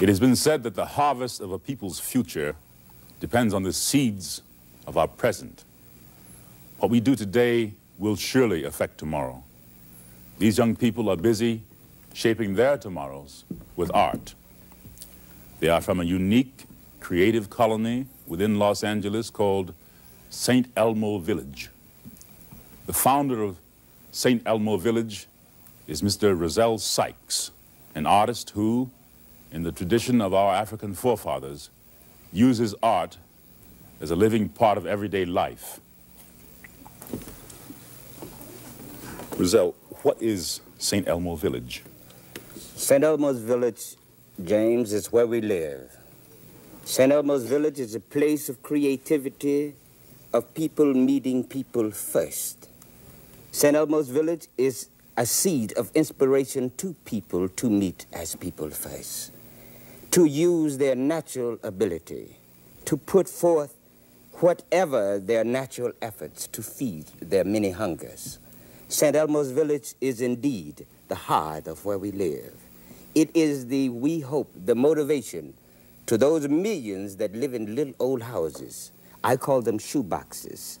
It has been said that the harvest of a people's future depends on the seeds of our present. What we do today will surely affect tomorrow. These young people are busy shaping their tomorrows with art. They are from a unique creative colony within Los Angeles called St. Elmo Village. The founder of St. Elmo Village is Mr. Rozzell Sykes, an artist who, in the tradition of our African forefathers, uses art as a living part of everyday life. Rozzell, what is St. Elmo Village? St. Elmo's Village, James, is where we live. St. Elmo's Village is a place of creativity, of people meeting people first. St. Elmo's Village is a seed of inspiration to people to meet as people first, to use their natural ability, to put forth whatever their natural efforts to feed their many hungers. St. Elmo's Village is indeed the heart of where we live. It is the, we hope, the motivation to those millions that live in little old houses. I call them shoeboxes.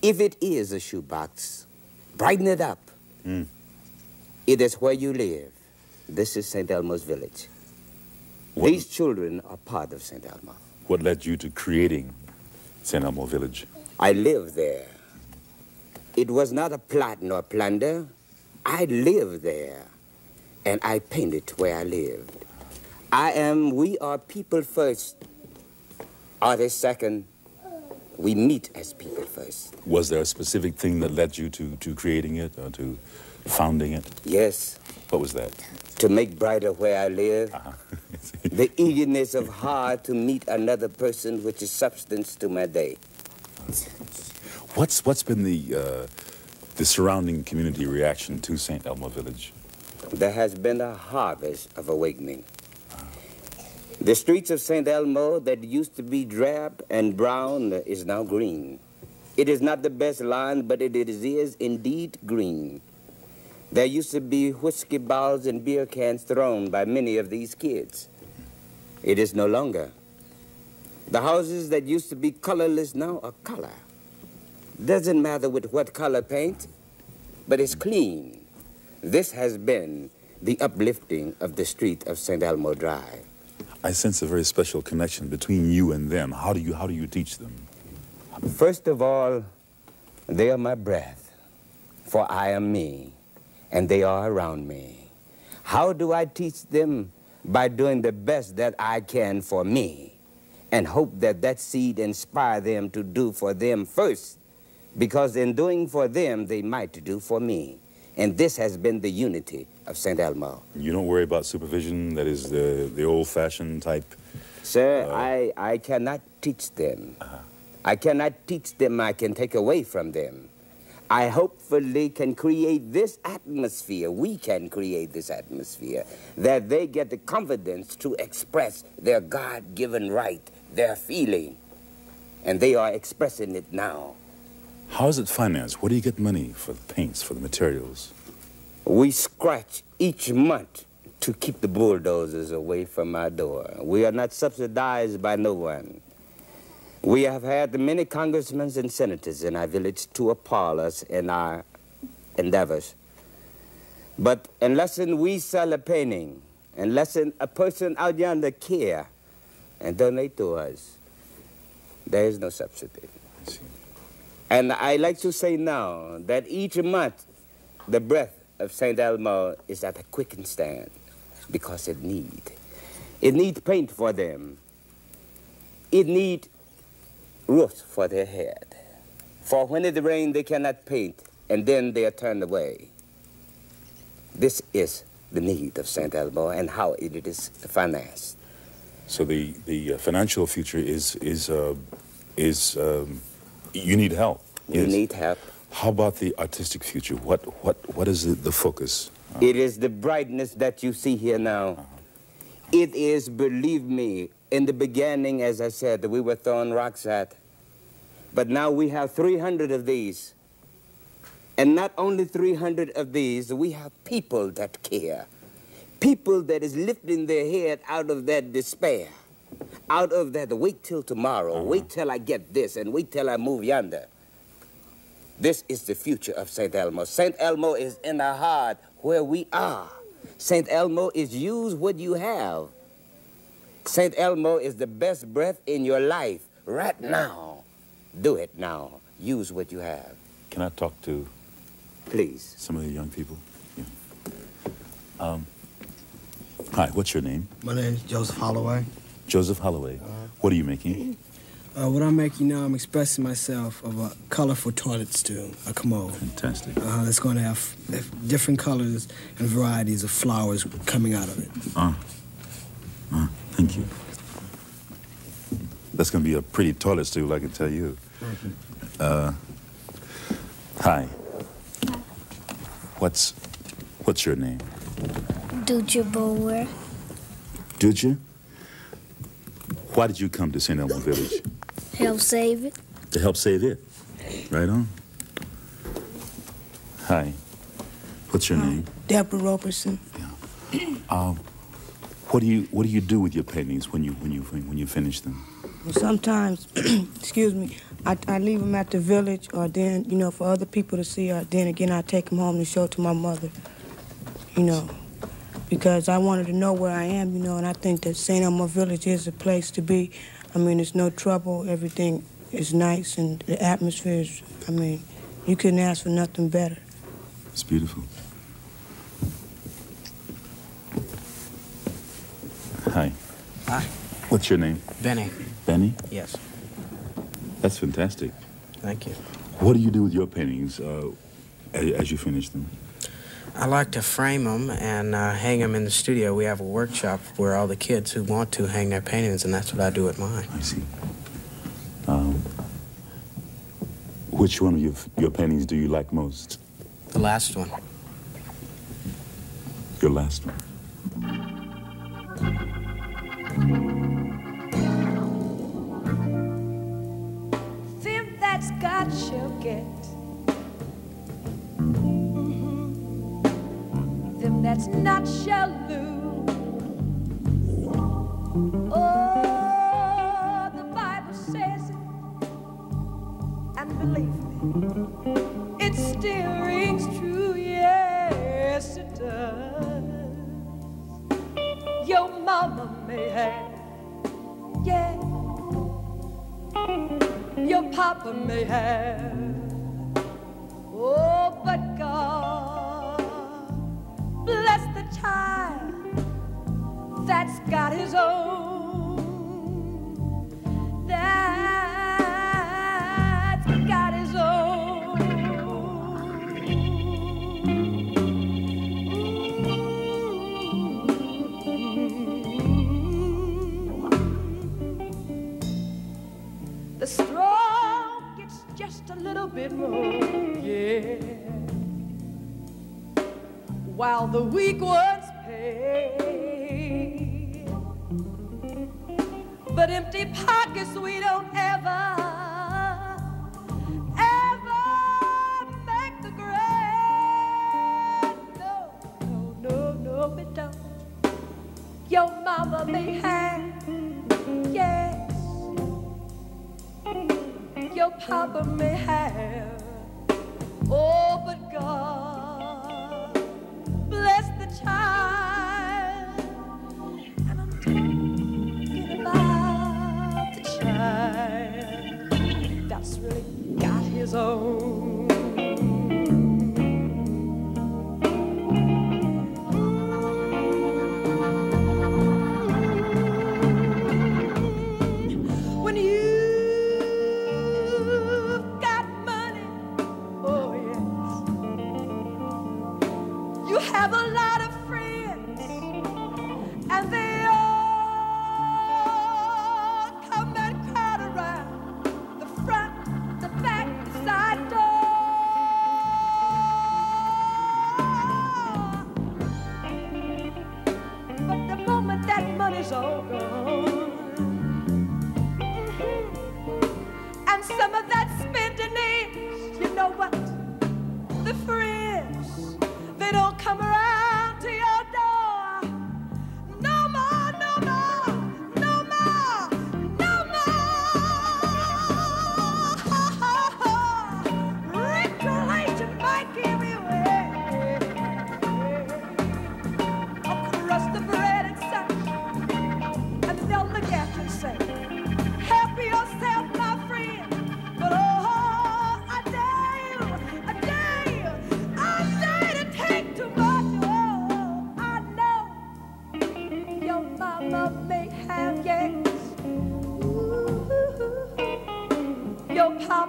If it is a shoebox, brighten it up. Mm. It is where you live. This is St. Elmo's village. What, These children are part of St. Elmo. What led you to creating St. Elmo village? I live there. It was not a plot nor plunder. I live there, and I painted where I lived. I am, we are people first, artists second. We meet as people first. Was there a specific thing that led you to, to creating it or to founding it? Yes. What was that? To make brighter where I live. Uh -huh. the eagerness of heart to meet another person, which is substance to my day. What's what's been the uh, the surrounding community reaction to St. Elmo Village? There has been a harvest of awakening. The streets of St. Elmo that used to be drab and brown is now green. It is not the best line, but it is indeed green. There used to be whiskey bottles and beer cans thrown by many of these kids. It is no longer. The houses that used to be colorless now are color. Doesn't matter with what color paint, but it's clean. This has been the uplifting of the street of St. Elmo Drive. I sense a very special connection between you and them. How do you, how do you teach them? First of all, they are my breath, for I am me and they are around me. How do I teach them? By doing the best that I can for me and hope that that seed inspire them to do for them first because in doing for them, they might do for me. And this has been the unity of St. Elmo. You don't worry about supervision, that is the, the old-fashioned type? Sir, uh, I, I cannot teach them. Uh -huh. I cannot teach them, I can take away from them. I hopefully can create this atmosphere, we can create this atmosphere, that they get the confidence to express their God given right, their feeling. And they are expressing it now. How is it financed? Where do you get money for the paints, for the materials? We scratch each month to keep the bulldozers away from our door. We are not subsidized by no one. We have had many congressmen and senators in our village to appall us in our endeavors. But unless we sell a painting, unless a person out yonder care and donate to us, there is no subsidy. And I like to say now that each month the breath of St. Elmo is at a quicken stand because it need. It need paint for them. It need roof for their head. For when it rains, they cannot paint, and then they are turned away. This is the need of St. Elmo and how it is financed. So the, the uh, financial future is, is, uh, is um, you need help. You yes. need help. How about the artistic future? What, what, what is the, the focus? Uh, it is the brightness that you see here now. -huh. It is, believe me, in the beginning, as I said, that we were throwing rocks at. But now we have 300 of these. And not only 300 of these, we have people that care. People that is lifting their head out of that despair, out of that wait till tomorrow, uh -huh. wait till I get this, and wait till I move yonder. This is the future of St. Elmo. St. Elmo is in the heart where we are. St. Elmo is use what you have. St. Elmo is the best breath in your life right now. Do it now. Use what you have. Can I talk to Please. Some of the young people. Yeah. Um, hi, what's your name? My name is Joseph Holloway. Joseph Holloway. Uh. What are you making? Uh, what I'm making now, I'm expressing myself of a colorful toilet stool, a commode. Fantastic. Uh, it's going to have different colors and varieties of flowers coming out of it. Ah. Uh, uh, thank you. That's going to be a pretty toilet stool, I can tell you. Mm -hmm. uh, hi. What's what's your name? Duja Bower. Duja? Why did you come to St. Elmo Village? To help save it. To help save it? Right on. Hi. What's your name? Deborah Roberson. Yeah. Um, what do you what do you do with your paintings when you when you when you finish them? Sometimes, excuse me, I, I leave them at the village, or then, you know, for other people to see, or then again, I take them home to show to my mother, you know, because I wanted to know where I am, you know, and I think that St. Elmo Village is a place to be. I mean, there's no trouble, everything is nice, and the atmosphere is, I mean, you couldn't ask for nothing better. It's beautiful. Hi. Hi. What's your name? Benny. Benny? Yes. That's fantastic. Thank you. What do you do with your paintings uh, as you finish them? I like to frame them and uh, hang them in the studio. We have a workshop where all the kids who want to hang their paintings, and that's what I do with mine. I see. Um, which one of your, your paintings do you like most? The last one. Your last one? That's God shall get. Mm-hmm. Them that's not shall lose. Oh, the Bible says it, and believe me, may have. While the weak ones pay. But empty pockets we don't ever, ever make the grade. No, no, no, no, we don't. Your mama may have, yeah your papa may have. His own.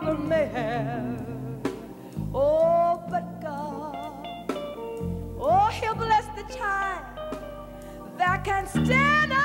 May have. Oh, but God, oh, He'll bless the child that can stand up.